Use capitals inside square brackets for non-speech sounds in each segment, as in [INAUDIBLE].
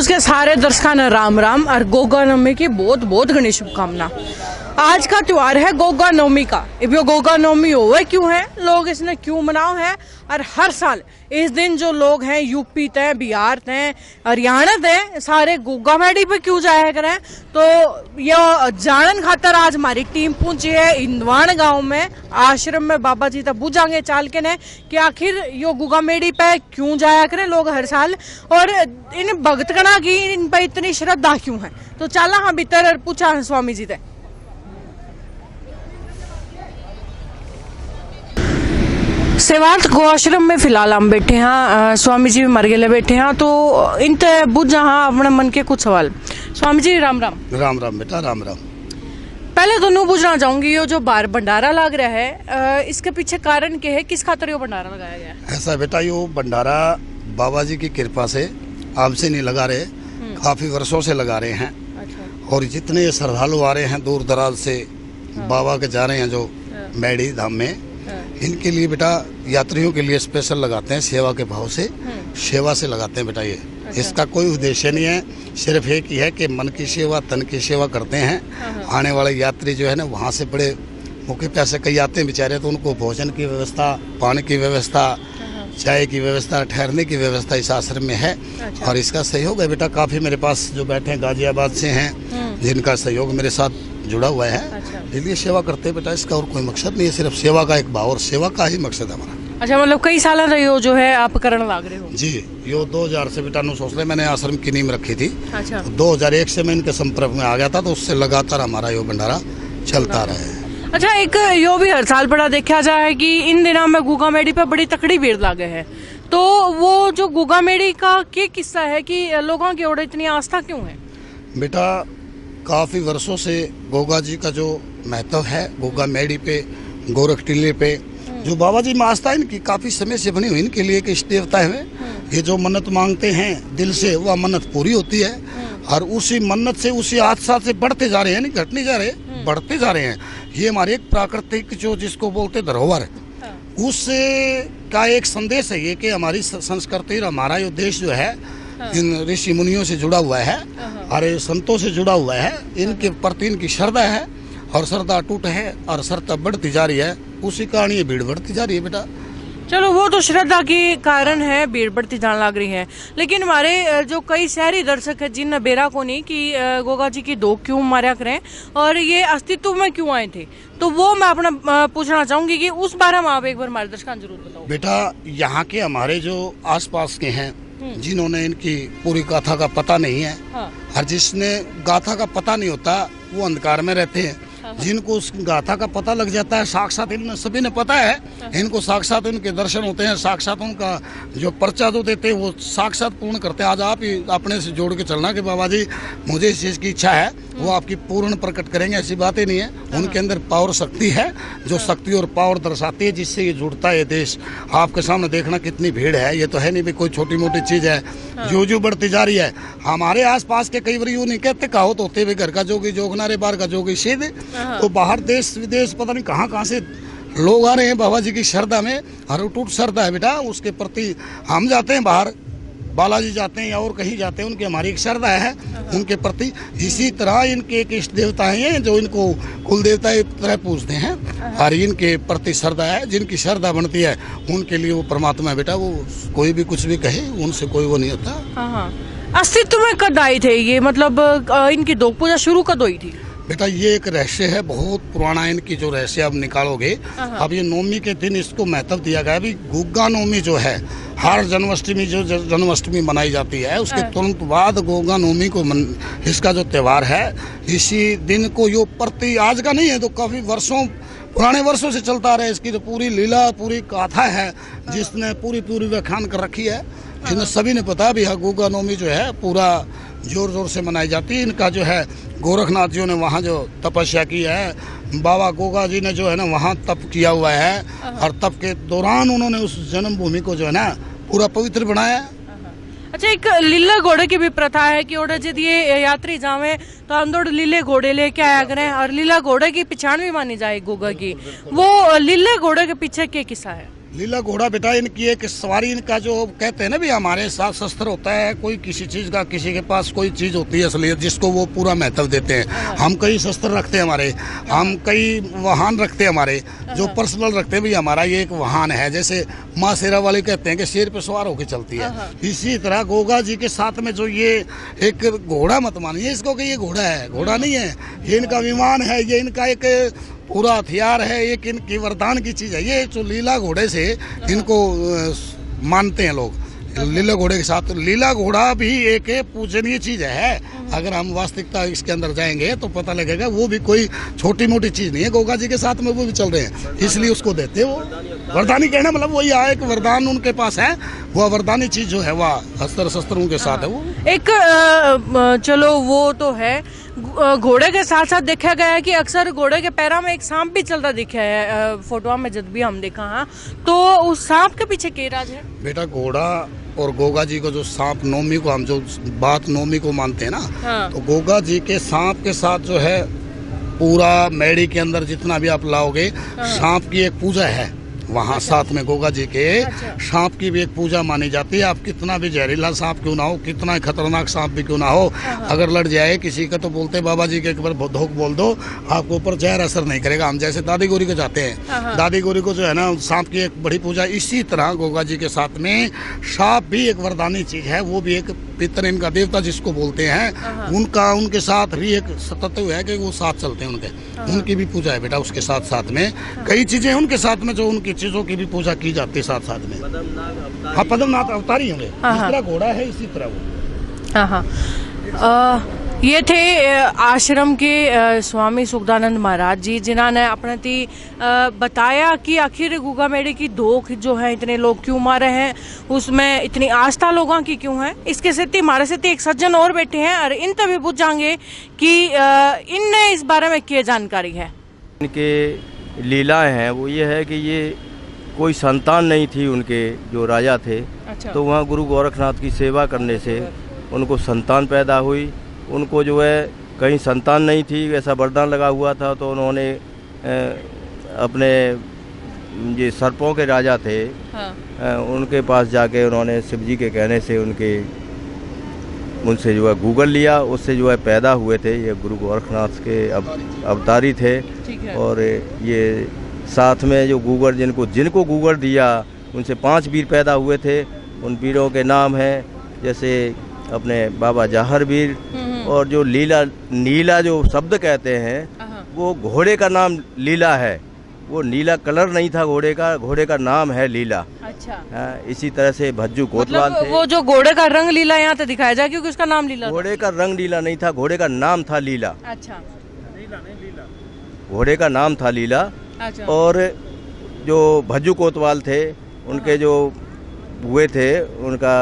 News के सारे दर्शकों राम राम और गोगा नवमी की बहुत बहुत गणेश शुभकामना आज का त्योहार है गोगा नवमी का। ये गोगा नवमी हुआ क्यों है? लोग इसने क्यों मनाओ है? और हर साल इस दिन जो लोग हैं, यूपी तय बिहार तय हरियाणा तय सारे गोगा मेडी पे क्यों जाया करें? तो ये जानन खातर आज हमारी टीम पहुँची है इंदवान गाँव में, आश्रम में बाबा जी तक बुझांगे चाल के ने कि आखिर यो गुगा मेडी पे क्यों जाया करें लोग हर साल? और इन भक्तगणा की इन पे इतनी श्रद्धा क्यों है? तो चला हम भीतर पूछा स्वामी जी से सेवांत गो आश्रम में फ़िलहाल हम बैठे हैं स्वामी जी भी मर गए बैठे हैं। तो इन बुझ हाँ अपने मन के कुछ सवाल। स्वामी जी राम राम। राम राम बेटा राम राम। पहले तो नु पूछना चाहूँगी ये जो बार भंडारा लग रहा है इसके पीछे कारण क्या है? किस खातर ये भंडारा लगाया गया है? ऐसा बेटा यो भंडारा बाबा जी की कृपा से आपसे नहीं लगा रहे काफ़ी वर्षों से लगा रहे हैं। अच्छा। और जितने श्रद्धालु आ रहे हैं दूर दराज से बाबा के जा रहे हैं जो मैडी धाम में इनके लिए बेटा यात्रियों के लिए स्पेशल लगाते हैं सेवा के भाव से। सेवा से लगाते हैं बेटा ये। इसका कोई उद्देश्य नहीं है। सिर्फ़ एक ही है कि मन की सेवा तन की सेवा करते हैं। आने वाले यात्री जो है ना वहाँ से बड़े मौके पे ऐसे कई आते हैं बेचारे तो उनको भोजन की व्यवस्था पानी की व्यवस्था चाय की व्यवस्था ठहरने की व्यवस्था इस आश्रम में है। और इसका सहयोग है बेटा काफ़ी मेरे पास जो बैठे हैं गाजियाबाद से हैं जिनका सहयोग मेरे साथ जुड़ा हुआ है। अच्छा। इसलिए सेवा करते हैं बेटा इसका और कोई मकसद नहीं है सिर्फ़ सेवा का एक भाव और सेवा का ही मकसद है हमारा। अच्छा मतलब कई साल रही हो जो है आप करण लाग रहे हो। जी यो 2000 से बेटा नु सोच रहे मैंने आश्रम की नींव रखी थी। अच्छा। 2001 से मैं इनके संपर्क में आ गया था तो उससे लगातार हमारा यो भंडारा चलता रहा है। अच्छा एक यो भी हर साल बड़ा देखा जाए कि इन दिनों में गुगा मेडी पर बड़ी तकड़ी भीड़ लागे है। तो वो जो गुगा मेडी का किस्सा है कि लोगों की ओर इतनी आस्था क्यों है? बेटा काफ़ी वर्षों से गोगा जी का जो महत्व है गोगा मेड़ी पे गोरख टीले पे जो बाबा जी में आस्था है इनकी काफ़ी समय से बनी हुई इनके लिए एक इष्ट देवता है। ये जो मन्नत मांगते हैं दिल से वह मन्नत पूरी होती है। और उसी मन्नत से उसी हादसा से बढ़ते जा रहे हैं नहीं घटने जा रहे बढ़ते जा रहे हैं। ये हमारे एक प्राकृतिक जो जिसको बोलते धरोहर उस का एक संदेश है ये कि हमारी संस्कृति और हमारा जो देश जो है इन ऋषि मुनियों से जुड़ा हुआ है और ये संतों से जुड़ा हुआ है। इनके प्रति इनकी श्रद्धा है और श्रद्धा टूट है और श्रद्धा बढ़ती जा रही है। उसी कारण ये भीड़ बढ़ती जा रही है बेटा। चलो वो तो श्रद्धा के कारण है भीड़ बढ़ती जान लग रही है। लेकिन हमारे जो कई शहरी दर्शक है जिन बेरा को नहीं कि गोगा जी की दो क्यों मारा करें और ये अस्तित्व में क्यों आए थे? तो वो मैं अपना पूछना चाहूँगी कि उस बारे में आप एक बार हमारे दर्शकों ज़रूर बताओ। बेटा यहाँ के हमारे जो आसपास के हैं जिन्होंने इनकी पूरी गाथा का पता नहीं है। हाँ। और जिसने गाथा का पता नहीं होता वो अंधकार में रहते हैं। जिनको उस गाथा का पता लग जाता है साक्षात इन सभी ने पता है। इनको साक्षात उनके दर्शन होते हैं साक्षात उनका जो पर्चा जो देते हैं वो साक्षात पूर्ण करते हैं। आज आप ही अपने से जोड़ के चलना कि बाबा जी मुझे इस चीज़ की इच्छा है वो आपकी पूर्ण प्रकट करेंगे ऐसी बात ही नहीं है। उनके अंदर पावर शक्ति है जो शक्ति और पावर दर्शाती है जिससे ये जुड़ता है देश। आपके सामने देखना कितनी भीड़ है ये तो है नहीं भी कोई छोटी मोटी चीज़ है। जो जो बढ़ती जा रही है। हमारे आसपास के कई बार यूँ नहीं कहते कहो तो होते भी घर का जोगी जोगना रे बाहर का जोगी सिद्ध तो बाहर देश विदेश पता नहीं कहाँ कहाँ से लोग आ रहे हैं बाबा जी की श्रद्धा में। हर टूट श्रद्धा है बेटा उसके प्रति हम जाते हैं बाहर। बालाजी जाते हैं या और कहीं जाते हैं उनकी हमारी एक श्रद्धा है उनके प्रति। इसी तरह इनके एक इष्ट देवता हैं जो इनको कुल देवता की तरह पूजते हैं और इनके प्रति श्रद्धा है जिनकी श्रद्धा बनती है उनके लिए वो परमात्मा है बेटा वो कोई भी कुछ भी कहे उनसे कोई वो नहीं होता। हाँ हाँ। अस्तित्व में कद आए थे ये? मतलब इनकी दो पूजा शुरू कद हुई थी? बेटा ये एक रहस्य है बहुत पुराना इनकी जो रहस्य अब निकालोगे। अब ये नवमी के दिन इसको महत्व दिया गया। अभी गुग्गा नवमी जो है हर जन्माष्टमी जो जन्माष्टमी मनाई जाती है उसके तुरंत बाद गोगा नवमी को मन, इसका जो त्यौहार है इसी दिन को यो प्रति आज का नहीं है तो काफ़ी वर्षों पुराने वर्षों से चलता रहा है इसकी जो पूरी लीला पूरी गाथा है जिसने पूरी पूरी व्याख्यान कर रखी है जिन्हें सभी ने पता भी है गोगा नवमी जो है पूरा ज़ोर ज़ोर से मनाई जाती है। इनका जो है गोरखनाथ जी ने वहाँ जो तपस्या की है बाबा गोगा जी ने जो है ना वहाँ तप किया हुआ है। और तप के दौरान उन्होंने उस जन्मभूमि को जो है ना पूरा पवित्र बनाया। अच्छा एक लीला घोड़े की भी प्रथा है कि ओडे यदि ये यात्री जावे तो हम अंदर लीले घोड़े लेके आया करें। और लीला घोड़े की पिछाण भी मानी जाए गोगा की। वो लीले घोड़े के पीछे क्या किस्सा है? लीला घोड़ा बेटा इनकी एक सवारी इनका जो कहते हैं ना भी हमारे साथ शस्त्र होता है कोई किसी चीज़ का किसी के पास कोई चीज़ होती है असलियत जिसको वो पूरा महत्व देते हैं। हम कई शस्त्र रखते हैं हमारे हम कई वाहन रखते हैं हमारे जो पर्सनल रखते हैं भी हमारा ये एक वाहन है। जैसे माँ शेरा वाले कहते हैं कि शेर पे सवार होकर चलती है। इसी तरह गोगा जी के साथ में जो ये एक घोड़ा मत मानिए इसको कि ये घोड़ा है घोड़ा नहीं है ये इनका विमान है ये इनका एक पूरा हथियार है, एक इनकी वरदान की चीज़ है। ये जो लीला घोड़े से इनको मानते हैं लोग। लीला घोड़े के साथ, लीला घोड़ा भी एक पूजनीय चीज़ है। अगर हम वास्तविकता इसके अंदर जाएँगे तो पता लगेगा वो भी कोई छोटी मोटी चीज़ नहीं है। गोगा जी के साथ में वो भी चल रहे हैं, इसलिए उसको देते वो। वरदानी कहना मतलब वही, है, एक वरदान उनके पास है। वह वरदानी चीज़ जो है, वह अस्त्र शस्त्र उनके साथ है वो। एक चलो, वो तो है घोड़े के साथ साथ देखा गया है कि अक्सर घोड़े के पैरों में एक सांप भी चलता दिखा है फ़ोटो में जब भी हम देखा हाँ तो उस सांप के पीछे के राज है बेटा घोड़ा और गोगा जी को जो सांप नौमी को हम जो बात नौमी को मानते हैं ना हाँ। तो गोगा जी के सांप के साथ जो है पूरा मेड़ी के अंदर जितना भी आप लाओगे हाँ। सांप की एक पूजा है वहाँ साथ में गोगा जी के अच्छा। सांप की भी एक पूजा मानी जाती है। आप कितना भी जहरीला सांप क्यों ना हो कितना खतरनाक सांप भी क्यों ना हो अगर लड़ जाए किसी का तो बोलते हैं, बाबा जी के एक बार धोख बोल दो आपके ऊपर जहर असर नहीं करेगा। हम जैसे दादी गोरी को जाते हैं। दादी गोरी को जो है ना सांप की एक बड़ी पूजा इसी तरह गोगा जी के साथ में सांप भी एक वरदानी चीज़ है वो भी एक पितर इनका देवता जिसको बोलते हैं उनका उनके साथ भी एक सतत्व है कि वो साथ चलते हैं उनके। उनकी भी पूजा है बेटा उसके साथ साथ में। कई चीज़ें उनके साथ में जो उनकी चीज़ों की भी पूजा की जाती है साथ साथ में। हाँ पदमनाथ अवतारी होंगे। जिस तरह घोड़ा है इसी तरह वो। हाँ हाँ। ये थे आश्रम के स्वामी सुखदानंद महाराज जी जिन्होंने अपने ती बताया कि आखिर गुगा मेड़े की धोख जो है इतने लोग क्यों मारे हैं? उसमें इतनी आस्था लोगों की क्यों है? इसके साथ ही हमारे साथ एक सज्जन और बैठे हैं और इन तभी पूछांगे कि अ, इनने इस बारे में क्या जानकारी है? इनके लीलाएँ हैं वो ये है कि ये कोई संतान नहीं थी उनके जो राजा थे। अच्छा। तो वहाँ गुरु गोरखनाथ की सेवा करने से उनको संतान पैदा हुई। उनको जो है कहीं संतान नहीं थी ऐसा वरदान लगा हुआ था तो उन्होंने अपने ये सर्पों के राजा थे हाँ। उनके पास जाके उन्होंने शिव जी के कहने से उनके उनसे जो है गूगल लिया उससे जो है पैदा हुए थे ये गुरु गोरखनाथ के अब अवतारी थे। और ये साथ में जो गूगल जिनको जिनको गूगल दिया उनसे पाँच वीर पैदा हुए थे। उन वीरों के नाम हैं जैसे अपने बाबा जाहर वीर और जो लीला नीला जो शब्द कहते हैं हाँ। वो घोड़े का नाम लीला है। वो नीला कलर नहीं था घोड़े का घोड़े का नाम है लीला। अच्छा। हाँ, इसी तरह से भज्जू कोतवाल मतलब थे। वो जो घोड़े का रंग लीला यहाँ पे दिखाया जाए क्योंकि उसका नाम लीला घोड़े का रंग लीला नहीं था घोड़े का नाम था लीला। अच्छा। घोड़े का नाम था लीला। अच्छा। और जो भज्जू कोतवाल थे उनके जो हुए थे उनका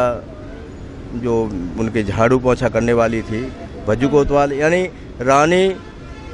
जो उनके झाड़ू पोछा करने वाली थी भज्जू कोतवाल यानी रानी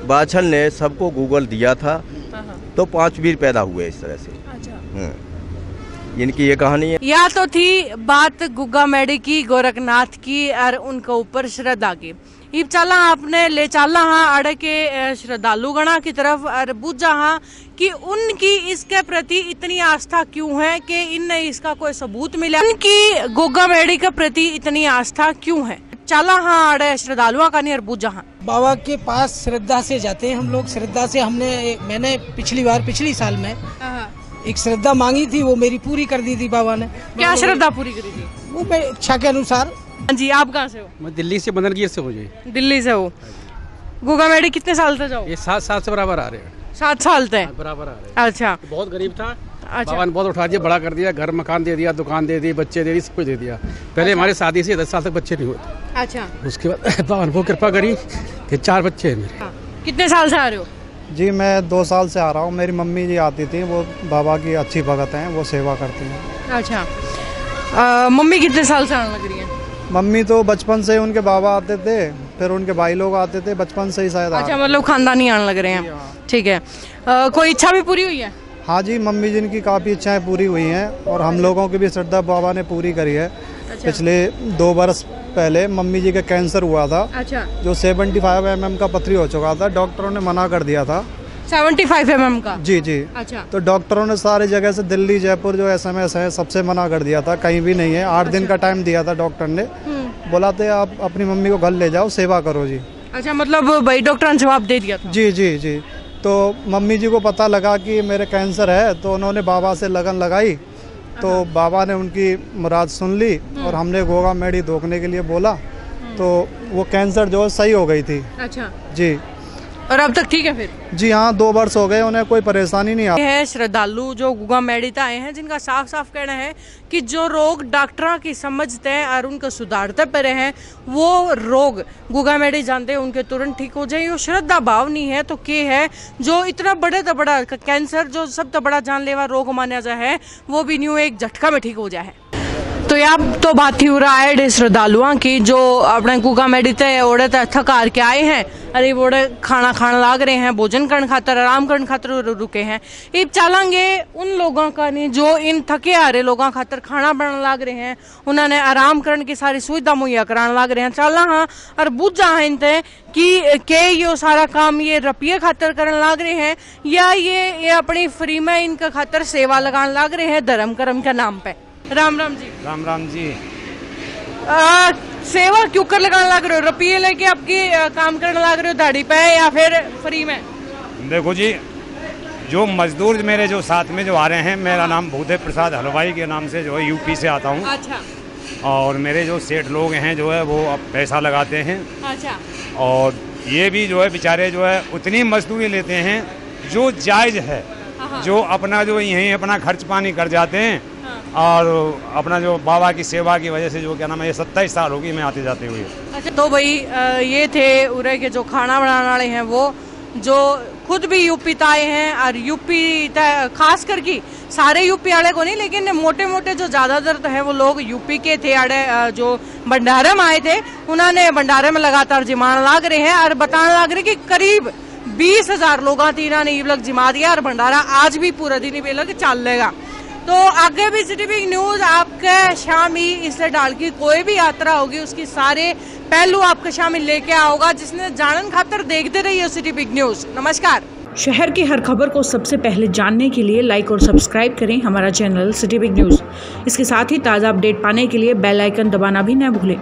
बाछल ने सबको गूगल दिया था। हाँ, हाँ। तो पाँच वीर पैदा हुए इस तरह से। अच्छा। हम्म। इनकी ये कहानी है। या तो थी बात गुग्गा मेडी की गोरखनाथ की और उनके ऊपर श्रद्धा की। इब चला आपने ले चला हाँ अड़े के श्रद्धालु गणा की तरफ़ और बुझा हाँ कि उनकी इसके प्रति इतनी आस्था क्यों है कि इनने इसका कोई सबूत मिला? उनकी गुग्गा मेडी के प्रति इतनी आस्था क्यों है? चला हाँ अड़े श्रद्धालुओं का नहीं और बुझा हाँ। बाबा के पास श्रद्धा से जाते हैं हम लोग। श्रद्धा से हमने मैंने पिछली बार पिछली साल में एक श्रद्धा मांगी थी वो मेरी पूरी कर दी थी बाबा ने। क्या श्रद्धा पूरी करी थी? वो मेरी इच्छा के अनुसार। हाँ जी आप कहाँ से हो? मैं दिल्ली से बदनगीर से हो जी। दिल्ली से हो। गुग्गा मेडी कितने साल से जाओ? ये सात साल से बराबर आ रहे हैं। सात साल से? बराबर आ रहे हैं। अच्छा। बहुत गरीब था। अच्छा। बाबा ने बहुत उठा दिया बड़ा कर दिया घर मकान दे दिया दुकान दे दी बच्चे दे दी सब कुछ दे दिया। पहले हमारे शादी से दस साल तक बच्चे नहीं हुए अच्छा। उसके बाद [LAUGHS] बाबा ने वो कृपा करी कि चार बच्चे हैं मेरे। हाँ। कितने साल से आ रहे हो? जी मैं दो साल से आ रहा हूँ। मेरी मम्मी जी आती थी वो बाबा की अच्छी भगत हैं वो सेवा करती हैं। अच्छा। मम्मी कितने साल से आने लग रही है? मम्मी तो बचपन से उनके बाबा आते थे फिर उनके भाई लोग आते थे बचपन से ही शायद अच्छा मतलब खानदानी आने लग रहे हैं। ठीक है। अ, कोई इच्छा भी पूरी हुई है? हाँ जी मम्मी जी जिनकी काफ़ी इच्छाएँ पूरी हुई हैं और हम लोगों की भी श्रद्धा बाबा ने पूरी करी है। अच्छा। पिछले दो बरस पहले मम्मी जी का कैंसर हुआ था अच्छा। जो 75 फाइव एम का पथरी हो चुका था डॉक्टरों ने मना कर दिया था। सेवेंटी फाइव एम mm का? जी जी। अच्छा। तो डॉक्टरों ने सारी जगह से दिल्ली जयपुर जो एसएमएस है सबसे मना कर दिया था कहीं भी नहीं है। आठ दिन का टाइम दिया था डॉक्टर ने। बोला थे आप अपनी मम्मी को घर ले जाओ सेवा करो जी। अच्छा मतलब भाई डॉक्टर ने जवाब दे दिया था। जी जी जी। तो मम्मी जी को पता लगा कि मेरे कैंसर है तो उन्होंने बाबा से लगन लगाई। तो बाबा ने उनकी मुराद सुन ली और हमने गोगा मेडी धोखने के लिए बोला। तो वो कैंसर जो है सही हो गई थी। अच्छा। जी। और अब तक ठीक है फिर? जी हाँ दो वर्ष हो गए उन्हें कोई परेशानी नहीं आई है श्रद्धालु जो गुगा मेडिता आए हैं जिनका साफ़ साफ़ कहना है कि जो रोग डॉक्टरों की समझते हैं और उनको सुधारते पड़े हैं वो रोग गुगा मेडी जानते हैं उनके तुरंत ठीक हो जाए। वो श्रद्धा भाव नहीं है तो के है? जो इतना बड़े तो बड़ा कैंसर जो सब तो बड़ा जानलेवा रोग माना जाए है वो भी न्यू एक झटका में ठीक हो जाए। तो तो बात थी राइड श्रद्धालुओं की, जो अपने कुका मेडिते ओड़े थक थकार के आए हैं। अरे ओड़े खाना खाने लाग रहे हैं, भोजन करने खातर, आराम करने खातर रुके हैं। ये चलेंगे उन लोगों का नहीं, जो इन थके आ रहे लोगों खातर खाना बनाने लाग रहे हैं। उन्होंने आराम करने की सारी सुविधा मुहैया कराने लाग रहे हैं। चला हाँ और बुझा है इनते कि, के ये सारा काम ये रपिये खातर करने लाग रहे हैं, या ये ये अपनी फ्री में इनका खातर सेवा लगाने लाग रहे हैं धर्म कर्म के नाम पे। राम राम जी। राम राम जी। आ, सेवा क्यों कर लगाने लग रहे हो? रुपये लेके आपकी आ, काम करने लग रहे हो? दाढ़ी पे या फिर फ्री में? देखो जी जो मजदूर मेरे जो साथ में जो आ रहे हैं मेरा नाम भूदेव प्रसाद हलवाई के नाम से जो है यूपी से आता हूँ। अच्छा। और मेरे जो सेठ लोग हैं जो है वो अब पैसा लगाते हैं। अच्छा। और ये भी जो है बेचारे जो है उतनी मजदूरी लेते हैं जो जायज़ है। जो अपना जो यहीं अपना खर्च पानी कर जाते हैं और अपना जो बाबा की सेवा की वजह से जो क्या नाम है, ये सत्ताईस साल होगी मैं आते जाते हुए अच्छा तो भाई ये थे उरे के जो खाना बनाने वाले हैं, वो जो खुद भी यूपी ताए हैं और यूपी खास करके सारे यूपी वाले को नहीं, लेकिन मोटे मोटे जो ज़्यादातर तो है, वो लोग यूपी के थे आड़े जो भंडारे में आए थे, उन्होंने भंडारे में लगातार जिमान लाग रहे हैं और बताने लाग रहे कि करीब बीस हज़ार लोग इन्होंने ये लोग जिमा दिया और भंडारा आज भी पूरा दिन ये लोग चल लेगा। तो आगे भी सिटी बिग न्यूज़ आपके शाम ही इसलिए डाल की कोई भी यात्रा होगी, उसकी सारे पहलू आपके शामिल लेके आओगा, जिसने जानन खातर देखते रहिए सिटी बिग न्यूज़ नमस्कार। शहर की हर खबर को सबसे पहले जानने के लिए लाइक और सब्सक्राइब करें हमारा चैनल सिटी बिग न्यूज़ इसके साथ ही ताज़ा अपडेट पाने के लिए बेल आइकन दबाना भी न भूलें।